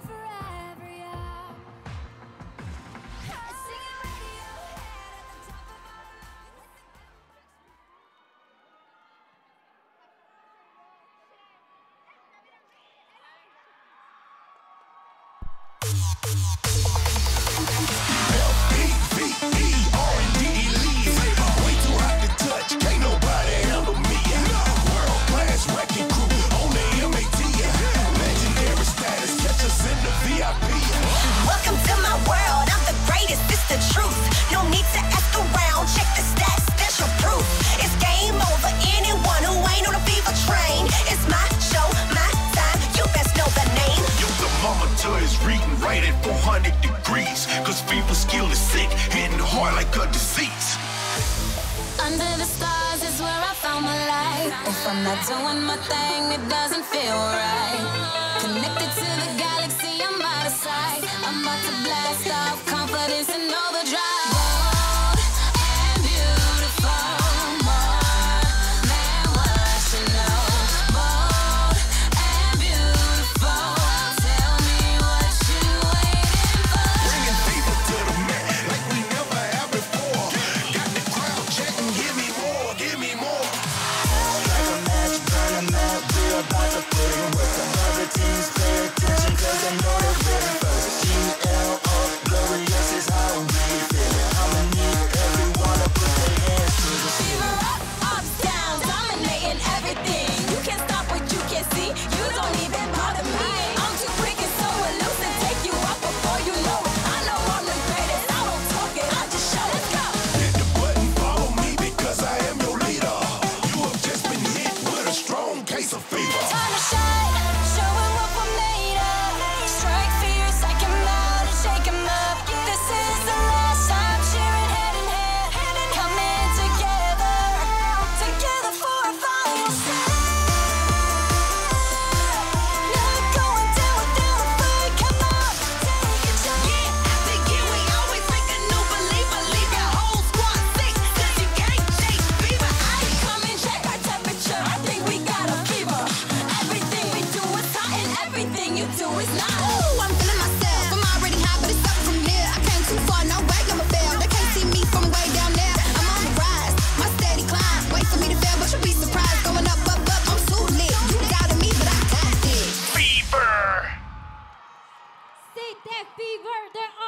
forever. 400 degrees. Cause fever skill is sick, hitting the heart like a disease. Under the stars is where I found my life. If I'm not doing my thing, it doesn't feel right. Time to shine. 第一份儿的。